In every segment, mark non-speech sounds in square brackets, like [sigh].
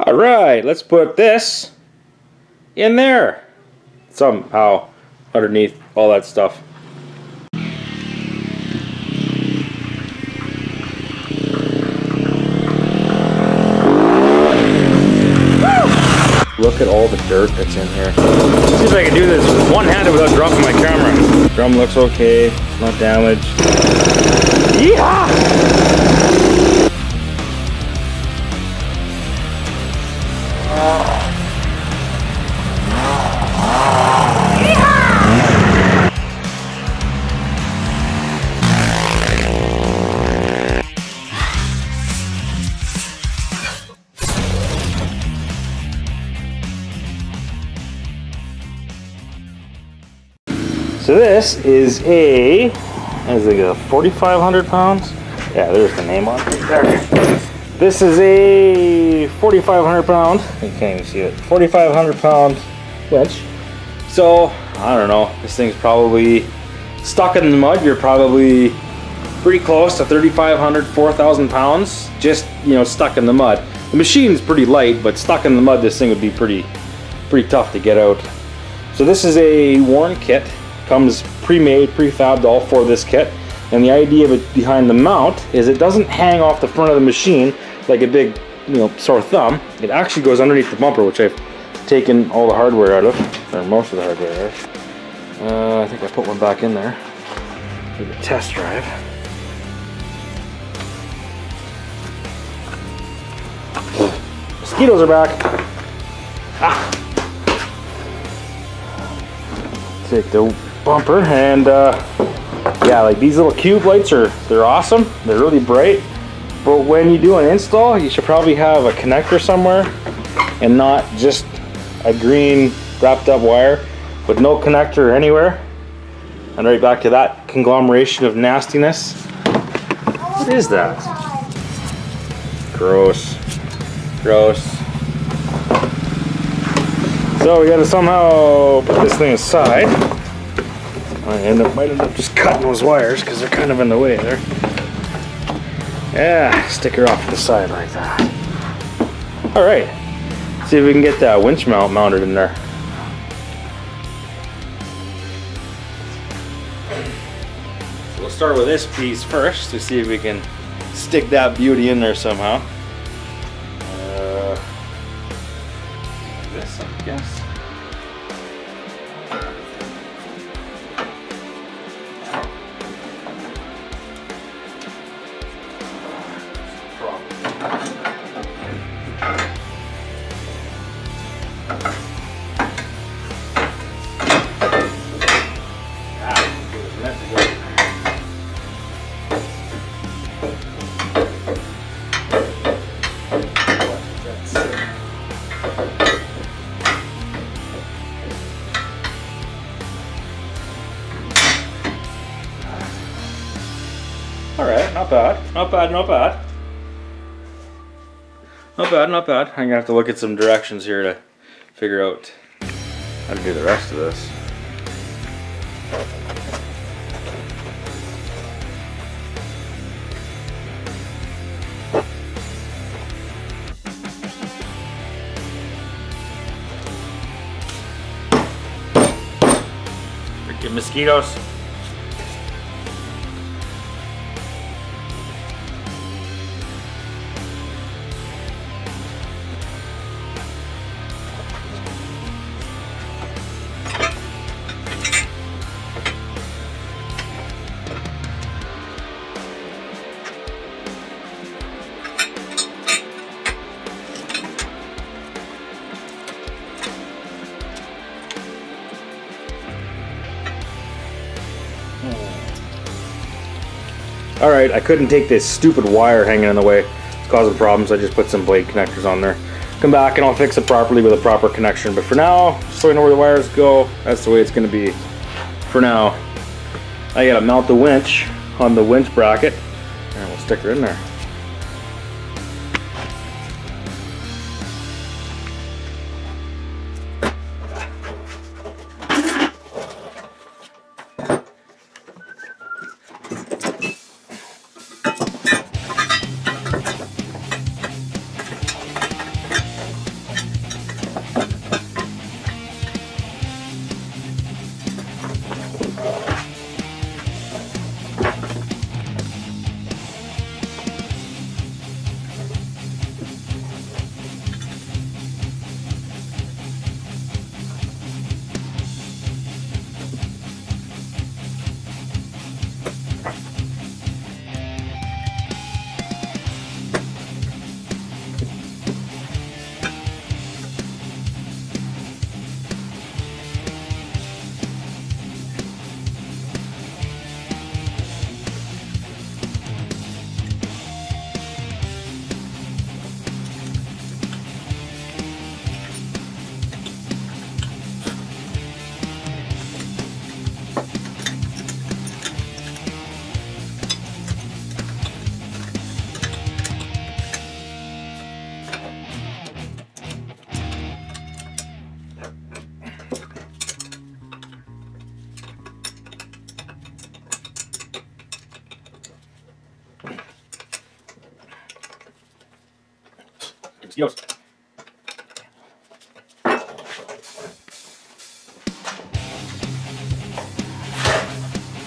All right, let's put this in there somehow underneath all that stuff. Look at all the dirt that's in here. Let's see if I can do this one-handed without dropping my camera. Drum looks okay, not damaged. Yeehaw! Is a, is it a 4,500 pounds? Yeah, there's the name on it there. This is a 4,500 pound, you can't even see it, 4,500 pound winch. So, I don't know, this thing's probably stuck in the mud. You're probably pretty close to 3,500, 4,000 pounds, just, you know, stuck in the mud. The machine's pretty light, but stuck in the mud, this thing would be pretty, pretty tough to get out. So this is a Warn kit comes pre-made, prefabbed all for this kit. And the idea of it behind the mount is it doesn't hang off the front of the machine like a big, you know, sore thumb. It actually goes underneath the bumper, which I've taken all the hardware out of, or most of the hardware. Uh, I think I put one back in there for the test drive. Mosquitoes are back. Ah. Take the bumper and uh, yeah like these little cube lights are they're awesome. They're really bright. But when you do an install you should probably have a connector somewhere and not just a green wrapped up wire with no connector anywhere. And right back to that conglomeration of nastiness. What is that? Gross. Gross. So we gotta somehow put this thing aside I end up, might end up just cutting those wires because they're kind of in the way there. Yeah, stick her off to the side like that. All right, see if we can get that winch mount mounted in there. So we'll start with this piece first to see if we can stick that beauty in there somehow. Not bad. Not bad, not bad. Not bad, not bad. I'm gonna have to look at some directions here to figure out how to do the rest of this. Freaking mosquitoes. All right, I couldn't take this stupid wire hanging in the way. It's causing problems. I just put some blade connectors on there. Come back and I'll fix it properly with a proper connection. But for now, so I know where the wires go, that's the way it's gonna be for now. I gotta mount the winch on the winch bracket and we'll stick her in there. Yes.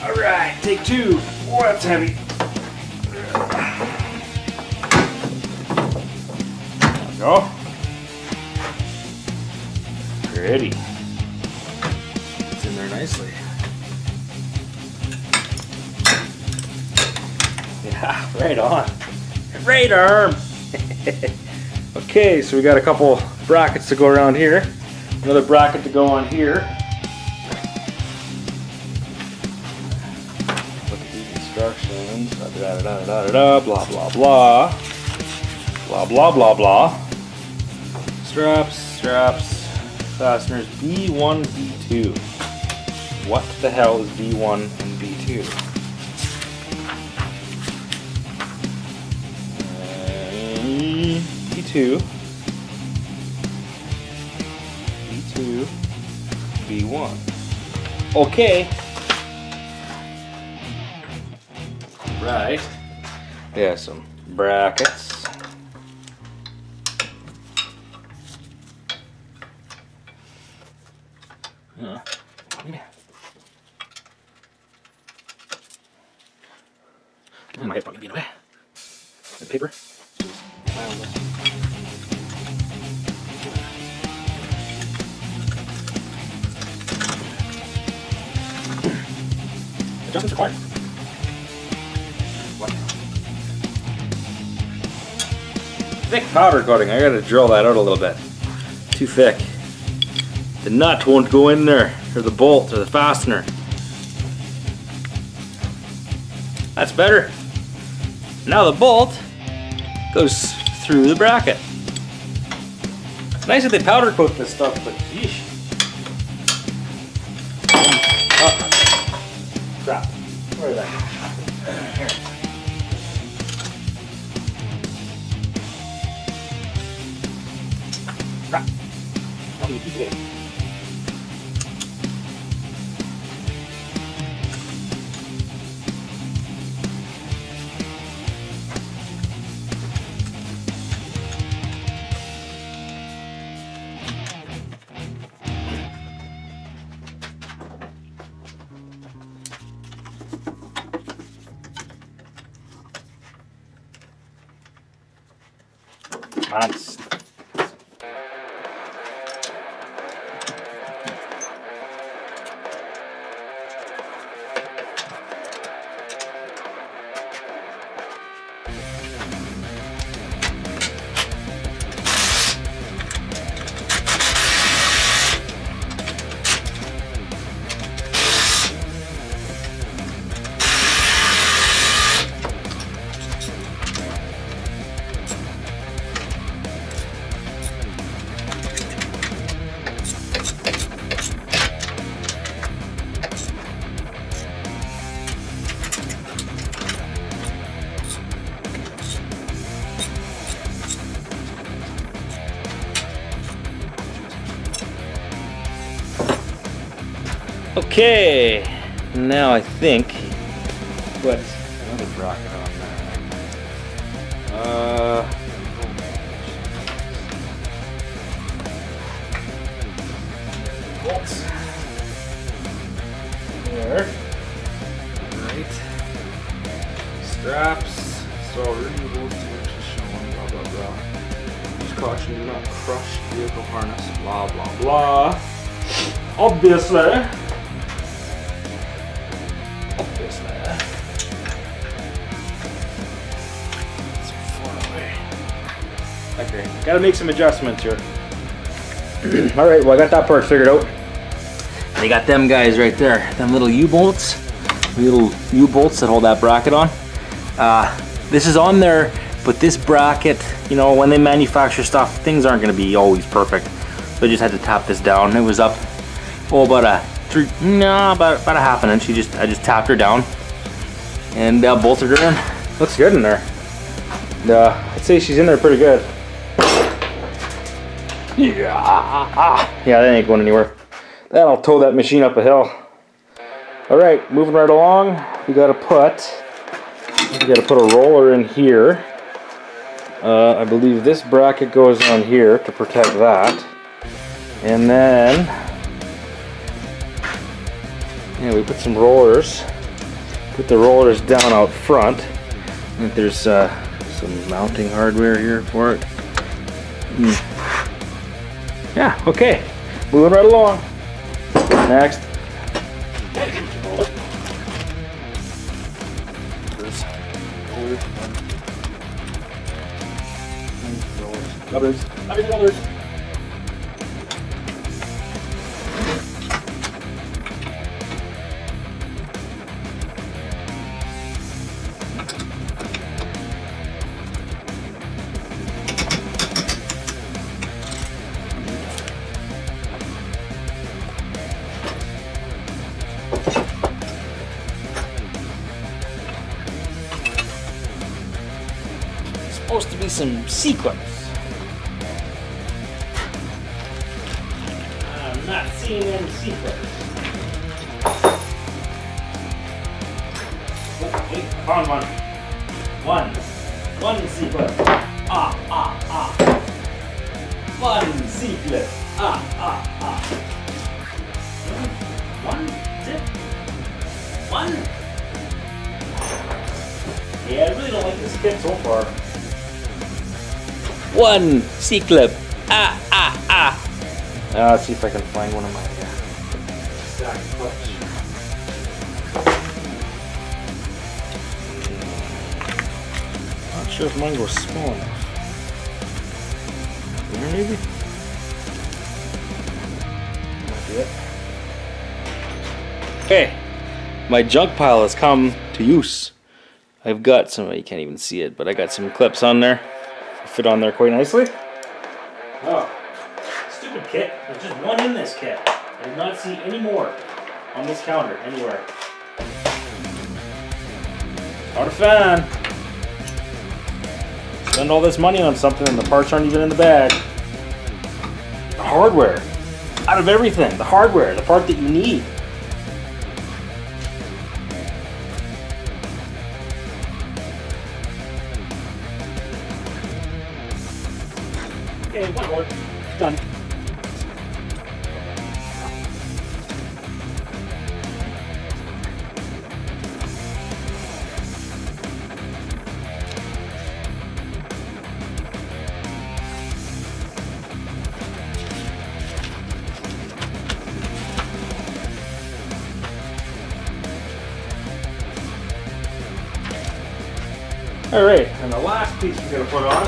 All right, take two. Oh, that's heavy. Go. Ready. It's in there nicely. [laughs] Yeah, right on. Right arm. [laughs] okay, so we got a couple brackets to go around here. Another bracket to go on here. Look at these instructions. Da, da, da, da, blah blah blah. Blah blah blah blah. Straps, straps, fasteners. B1, B2. What the hell is B1 and B2? B2, B2, B1. Okay. Right. Yeah, some brackets. Powder coating. I gotta drill that out a little bit. Too thick. The nut won't go in there, or the bolt, or the fastener. That's better. Now the bolt goes through the bracket. It's nice that they powder coat this stuff, but yeesh. Many Okay, now I think put another bracket on there. Uh, bolts. There. Right. Straps. So removable selection shown. Blah blah blah. Use caution. Do not crush vehicle harness. Blah blah blah. Obviously. Obviously. Okay, gotta make some adjustments here. [clears throat] All right, well I got that part figured out. They got them guys right there, them little U-bolts, little U-bolts that hold that bracket on. Uh, this is on there, but this bracket, you know, when they manufacture stuff, things aren't gonna be always perfect. So I just had to tap this down. It was up, oh, about a three, no, about, about a half an inch. You just, I just tapped her down and uh, bolted her in. Looks good in there. Uh, I'd say she's in there pretty good. Yeah, [laughs] yeah, that ain't going anywhere. That'll tow that machine up a hill. All right, moving right along. We gotta put, we gotta put a roller in here. Uh, I believe this bracket goes on here to protect that. And then, yeah, we put some rollers. Put the rollers down out front. I think there's uh, some mounting hardware here for it. Mm. Yeah, okay. Moving right along. Next. Others. Others. Supposed to be some C-clips. I'm not seeing any C-clips. Oh, wait, found one. One. One C-clip. Ah, ah, ah. One C-clip. Ah, ah, ah. One. One. Yeah, I really don't like this kit so far. One C clip. Ah, ah, ah. Uh, let's see if I can find one of my exact clips. Not sure if mine goes small enough. Here maybe? Might be it. Okay, my junk pile has come to use. I've got some, you can't even see it, but I got some clips on there. Fit on there quite nicely. Oh, stupid kit. There's just one in this kit. I did not see any more on this counter anywhere. Not a fan. Spend all this money on something and the parts aren't even in the bag. The hardware. Out of everything, the hardware, the part that you need. All right, and the last piece we're gonna put on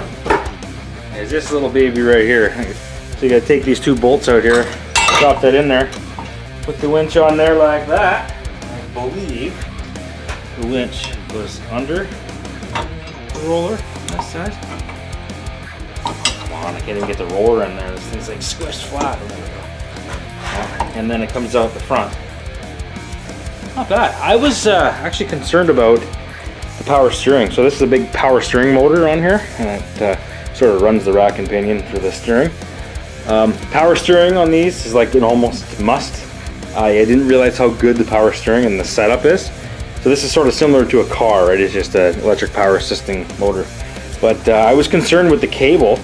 is this little baby right here. So you gotta take these two bolts out here, drop that in there, put the winch on there like that. I believe the winch goes under the roller this side. Come on, I can't even get the roller in there. This thing's like squished flat. And then it comes out the front. Not bad. I was uh, actually concerned about power steering. So this is a big power steering motor on here, and it uh, sort of runs the rack and pinion for the steering. Um, power steering on these is like an almost must. I didn't realize how good the power steering and the setup is. So this is sort of similar to a car, right? It's just an electric power assisting motor. But uh, I was concerned with the cable,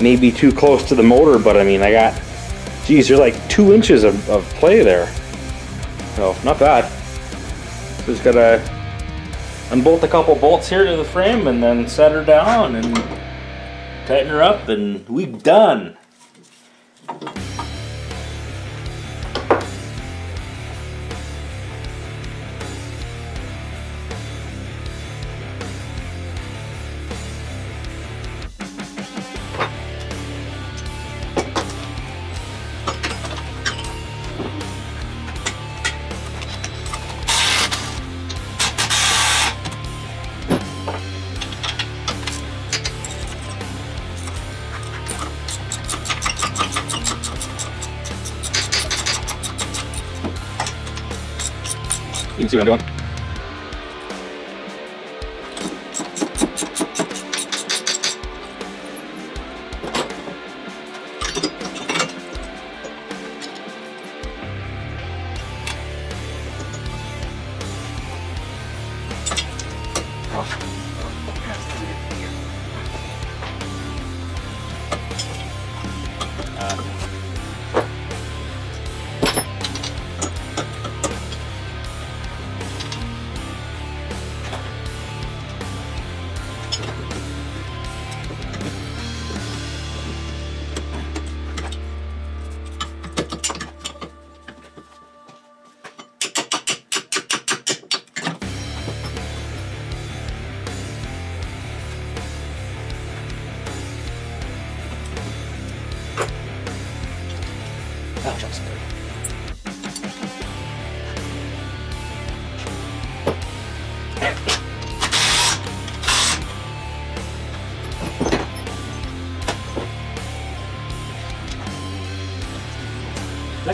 maybe too close to the motor, but I mean, I got, geez, there's like two inches of, of play there. So, not bad. So just gotta unbolt a couple bolts here to the frame and then set her down and tighten her up and we done.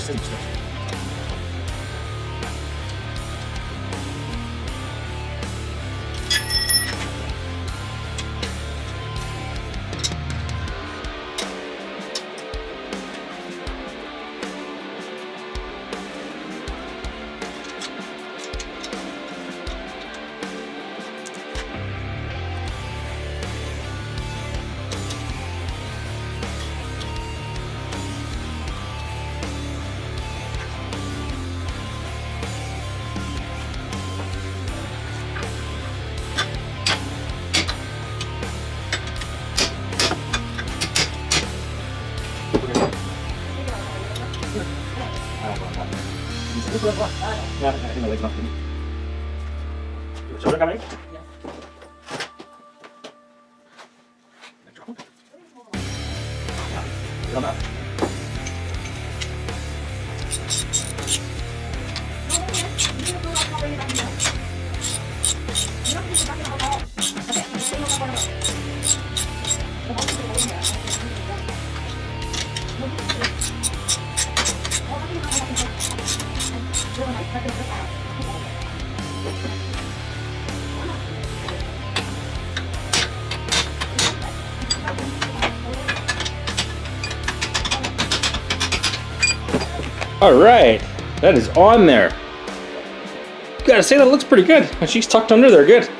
Nice All right, that is on there. Gotta say that looks pretty good. And she's tucked under there, good.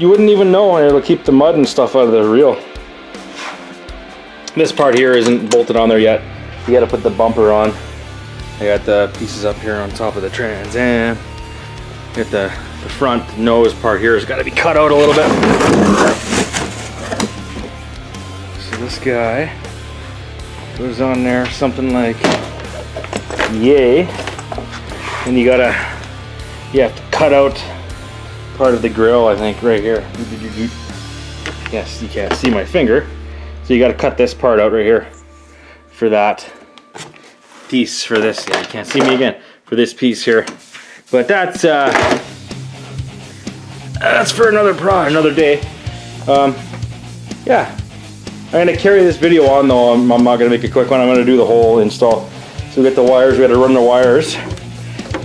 You wouldn't even know, and it'll keep the mud and stuff out of the reel. This part here isn't bolted on there yet. You gotta put the bumper on. I got the pieces up here on top of the Trans Am. Get the, the front nose part here has got to be cut out a little bit. So this guy goes on there something like yay, and you gotta you have to cut out part of the grill. I think right here. Yes, you can't see my finger, so you got to cut this part out right here for that piece for this. Yeah, you can't see me again for this piece here. But that's uh, that's for another pro, another day. Um, yeah, I'm gonna carry this video on though. I'm, I'm not gonna make a quick one. I'm gonna do the whole install. So we get the wires. We got to run the wires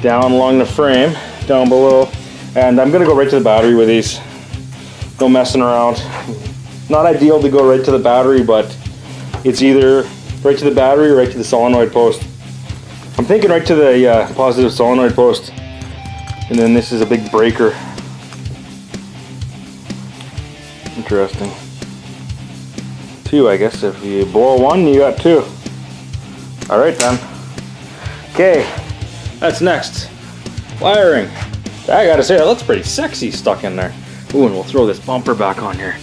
down along the frame, down below, and I'm gonna go right to the battery with these. No messing around. Not ideal to go right to the battery, but it's either right to the battery or right to the solenoid post. I'm thinking right to the uh, positive solenoid post. And then this is a big breaker. Interesting. Two, I guess. If you blow one, you got two. All right then. Okay, that's next. Wiring. I gotta say, that looks pretty sexy stuck in there. Ooh, and we'll throw this bumper back on here.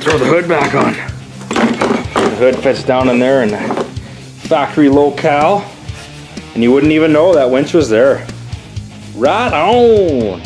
Throw the hood back on. The hood fits down in there and factory locale. And you wouldn't even know that winch was there. Right on.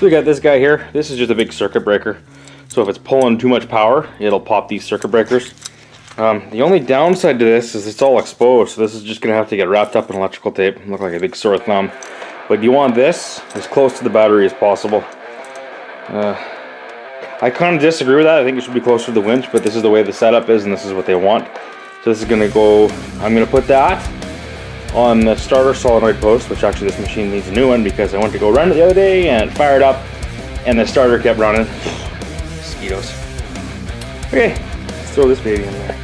So we got this guy here. This is just a big circuit breaker. So if it's pulling too much power, it'll pop these circuit breakers. Um, the only downside to this is it's all exposed, so this is just going to have to get wrapped up in electrical tape and look like a big sore thumb. But you want this as close to the battery as possible. Uh, I kind of disagree with that. I think it should be closer to the winch, but this is the way the setup is and this is what they want. So this is going to go, I'm going to put that on the starter solenoid post, which actually this machine needs a new one because I went to go run it the other day and it fired up and the starter kept running. Mosquitoes. Okay, let's throw this baby in there.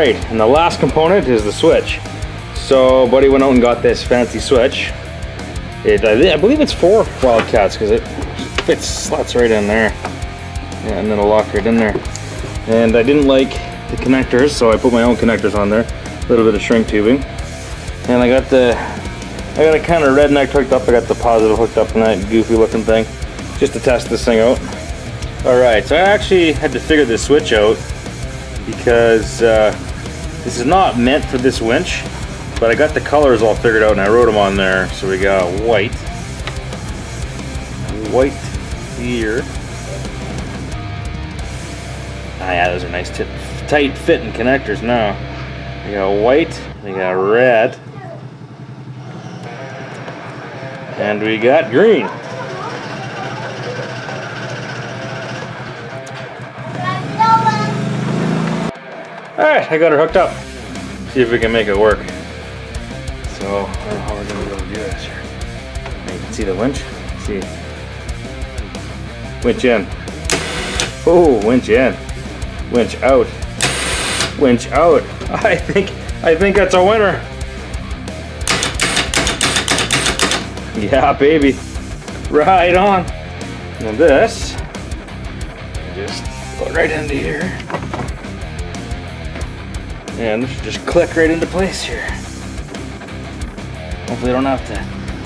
Right, and the last component is the switch. So buddy went out and got this fancy switch. It, I, I believe it's for Wildcats because it fits slots right in there. Yeah, and then a lock right in there. And I didn't like the connectors, so I put my own connectors on there. A little bit of shrink tubing. And I got the, I got a kind of redneck hooked up. I got the positive hooked up in that goofy looking thing, just to test this thing out. All right, so I actually had to figure this switch out because uh, this is not meant for this winch, but I got the colors all figured out and I wrote them on there. So we got white, white here. Ah, yeah, those are nice, tight fitting connectors now. We got white, we got red, and we got green. Alright, I got her hooked up. See if we can make it work. So, I don't know how we're gonna be able to do this here. You can see the winch. See. Winch in. Oh, winch in. Winch out. Winch out. [laughs] I think I think that's a winner. Yeah, baby. Right on. And this just go right into here. And this should just click right into place here. Hopefully I don't have to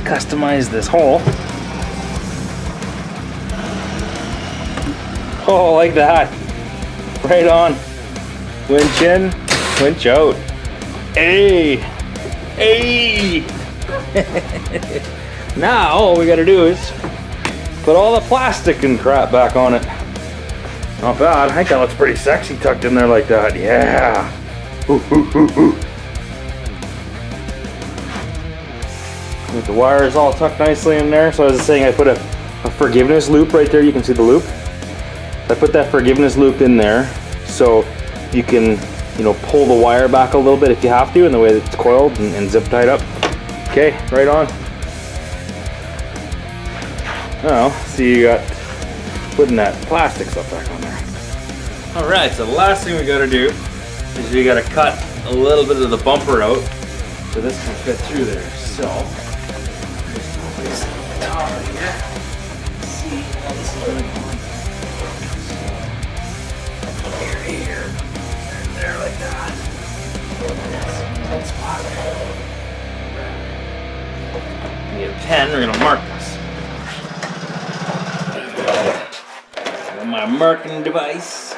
customize this hole. Oh, like that. Right on. Winch in, winch out. Hey! Hey! [laughs] now all we gotta do is put all the plastic and crap back on it. Not bad. I think that looks pretty sexy tucked in there like that. Yeah. The wires all tucked nicely in there. So as I was saying, I put a, a forgiveness loop right there. You can see the loop. I put that forgiveness loop in there so you can, you know, pull the wire back a little bit if you have to in the way that it's coiled and, and zip tied up. Okay, right on. Now, see you got putting that plastic stuff back on there. All right, so the last thing we gotta do is you gotta cut a little bit of the bumper out So this can fit through there. So spot. Need a pen, we're gonna mark this. My marking device.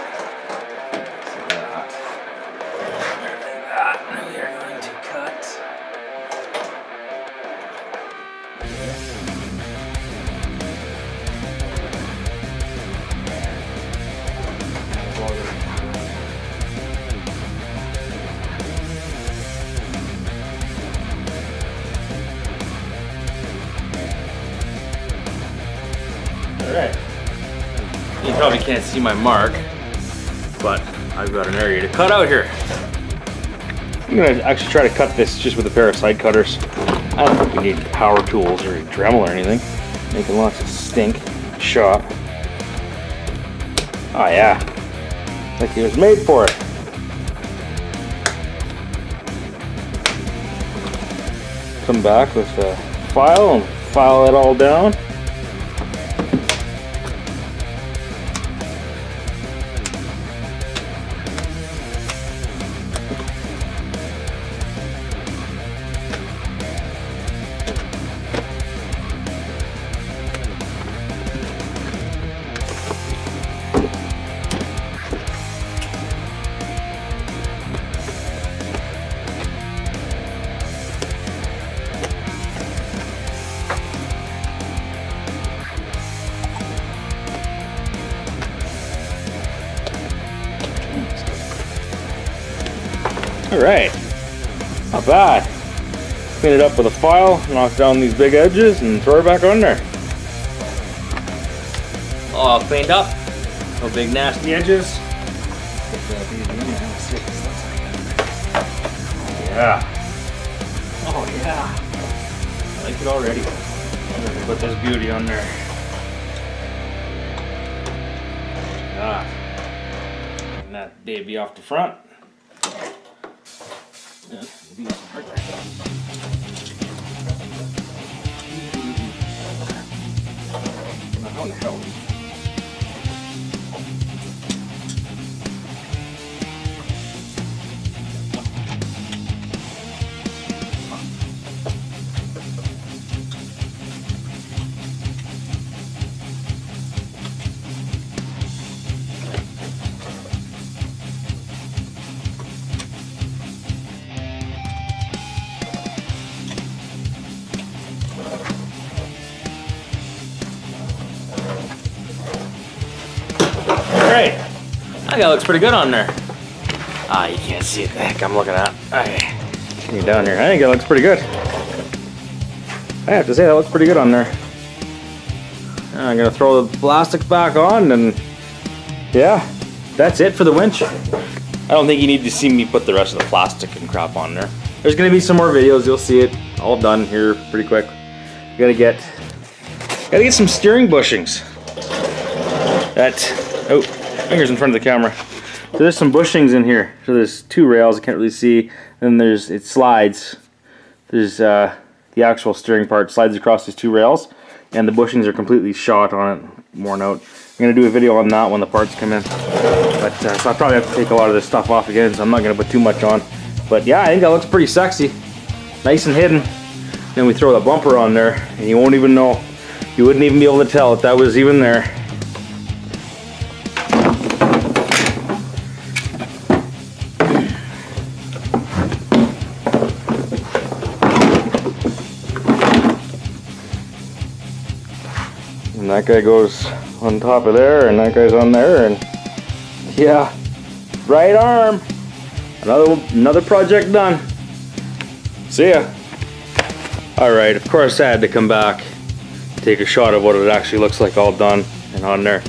Can't see my mark, but I've got an area to cut out here. I'm gonna actually try to cut this just with a pair of side cutters. I don't think we need power tools or a Dremel or anything. Making lots of stink shop. Oh yeah, like it was made for it. Come back with a file and file it all down. Not bad. Clean it up with a file, knock down these big edges, and throw it back on there. All cleaned up. No big nasty edges. Yeah. Oh yeah. I like it already. I'm gonna put this beauty on there. Ah. And that baby off the front. Yeah, be smart. How the hell? Alright. I think that looks pretty good on there. Ah, you can't see it. The heck I'm looking at. Okay. You down here. I think it looks pretty good. I have to say that looks pretty good on there. I'm gonna throw the plastics back on and yeah, that's it for the winch. I don't think you need to see me put the rest of the plastic and crap on there. There's gonna be some more videos, you'll see it all done here pretty quick. Gotta get, gotta get some steering bushings. That, oh, fingers in front of the camera. So there's some bushings in here. So there's two rails, I can't really see. Then there's, it slides. There's uh, the actual steering part slides across these two rails. And the bushings are completely shot on it, worn out. I'm gonna do a video on that when the parts come in. But uh, so I probably have to take a lot of this stuff off again, so I'm not gonna put too much on. But yeah, I think that looks pretty sexy. Nice and hidden. Then we throw the bumper on there, and you won't even know. You wouldn't even be able to tell if that was even there. That guy goes on top of there, and that guy's on there, and yeah, right arm. Another another project done. See ya. All right, of course I had to come back, take a shot of what it actually looks like all done and on there.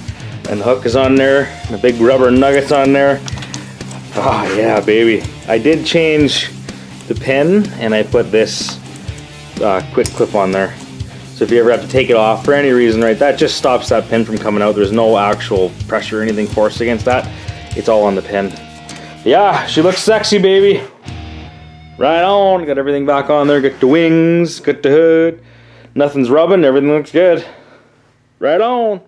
And the hook is on there, the big rubber nuggets on there. Ah, yeah, baby. I did change the pin, and I put this uh, quick clip on there. So if you ever have to take it off for any reason, right, that just stops that pin from coming out. There's no actual pressure or anything forced against that. It's all on the pin. Yeah, she looks sexy, baby. Right on. Got everything back on there. Got the wings. Got the hood. Nothing's rubbing. Everything looks good. Right on.